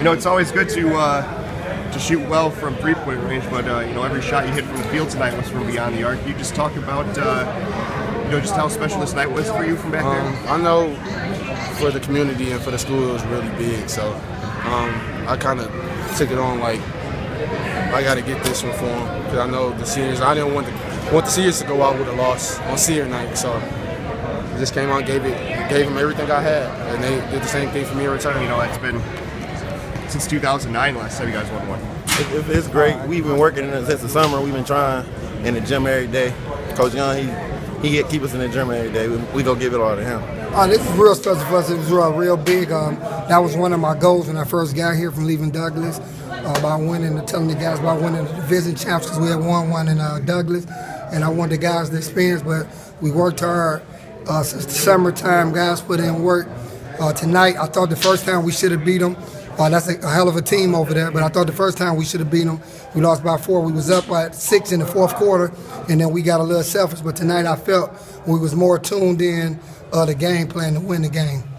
You know, it's always good to uh, to shoot well from three point range, but uh, you know, every shot you hit from the field tonight was from beyond the arc. You just talk about uh, you know just how special this night was for you from back Um, there. I know for the community and for the school it was really big, so um, I kind of took it on like I got to get this one for them because I know the seniors. I didn't want the want the seniors to go out with a loss on senior night, so I just came out, gave it, gave them everything I had, and they did the same thing for me in return. You know, it's been since 2009 last time you guys won one. It- it- It's great. We've been working in it since the summer. We've been trying in the gym every day. Coach Young, he he keep us in the gym every day. We, we go give it all to him. Uh, this is real special for us. It was real, real big. Um, that was one of my goals when I first got here from leaving Douglas. Uh, about winning, telling the guys about winning the division champs because we had won one in uh, Douglas, and I wanted the guys the experience. But we worked hard uh, since the summertime. Guys put in work. Uh, tonight, I thought the first time we should have beat them. Uh, that's a, hell of a team over there. But I thought the first time we should have beat them. We lost by four. We was up by six in the fourth quarter, and then we got a little selfish. But tonight, I felt we was more tuned in uh, the game plan to win the game.